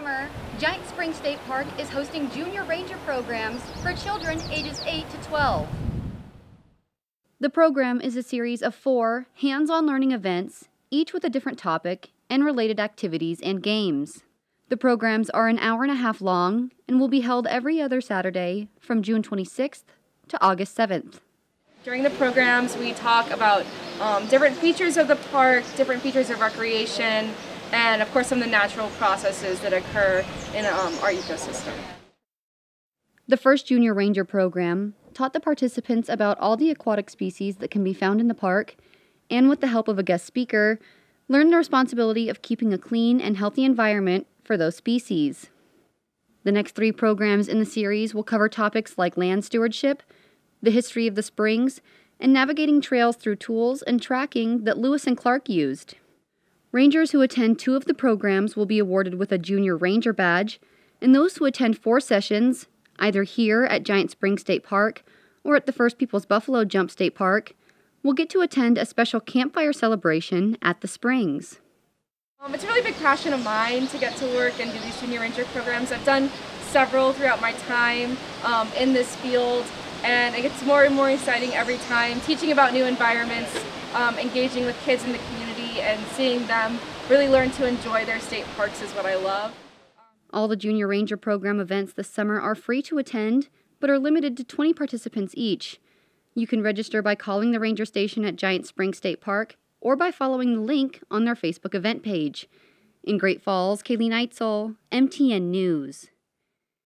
summer, Giant Spring State Park is hosting junior ranger programs for children ages 8 to 12. The program is a series of four hands on learning events, each with a different topic and related activities and games. The programs are an hour and a half long and will be held every other Saturday from June 26th to August 7th. During the programs, we talk about um, different features of the park, different features of recreation, and of course some of the natural processes that occur in um, our ecosystem. The first Junior Ranger program taught the participants about all the aquatic species that can be found in the park, and with the help of a guest speaker, learned the responsibility of keeping a clean and healthy environment for those species. The next three programs in the series will cover topics like land stewardship, the history of the springs, and navigating trails through tools and tracking that Lewis and Clark used. Rangers who attend two of the programs will be awarded with a Junior Ranger badge, and those who attend four sessions, either here at Giant Springs State Park or at the First Peoples Buffalo Jump State Park, will get to attend a special campfire celebration at the Springs. Um, it's a really big passion of mine to get to work and do these junior ranger programs. I've done several throughout my time um, in this field and it gets more and more exciting every time. Teaching about new environments, um, engaging with kids in the community and seeing them really learn to enjoy their state parks is what I love. All the Junior Ranger program events this summer are free to attend, but are limited to 20 participants each. You can register by calling the ranger station at Giant Springs State Park or by following the link on their Facebook event page. In Great Falls, Kaylee Neitzel, MTN News.